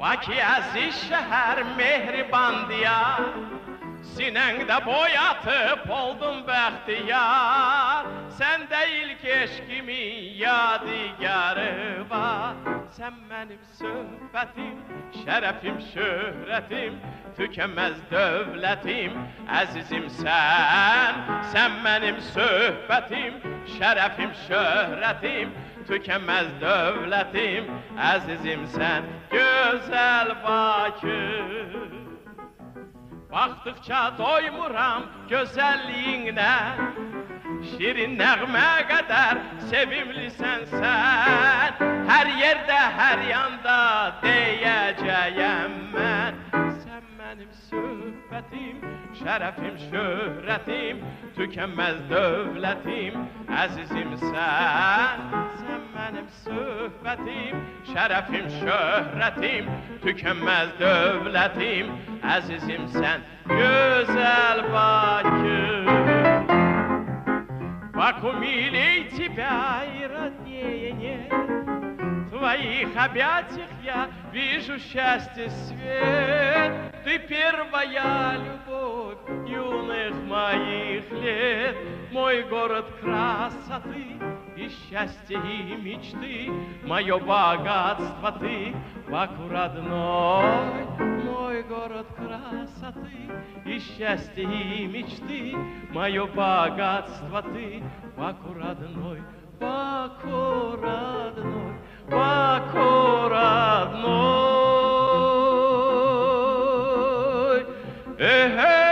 Bakı əziz şəhər mehriban diyar Sinəngdə boyatıp oldum bəxtiyar. Səndə ilk eşkimin yadigarı Sən mənim söhbətim, şərəfim, şöhrətim Tükənməz dövlətim, əzizim sən Sən mənim söhbətim, şərəfim, şöhrətim Tükənməz dövlətim, əzizim sən Gözəl Bakı Baktıkça doymuram güzelliğine Şirin nəğmə qədər sevimlisən sən Hər yerdə, hər yanda deyəcəyəm mən Sən mənim söhbətim, şərəfim, şöhrətim Tükənməz dövlətim, əzizimsən Sən mənim söhbətim, şərəfim, şöhrətim Tükənməz dövlətim, əzizimsən Gözəl Баку милей тебя и роднее нет. Твоих объятиях я вижу счастье свет. Ты первая любовь юных моих лет мой город красоты и счастья, и мечты, мое богатство ты, Баку родной, мой город красоты и счастья, и мечты, мое богатство ты, Баку родной, Баку родной, Баку родной. Э -э!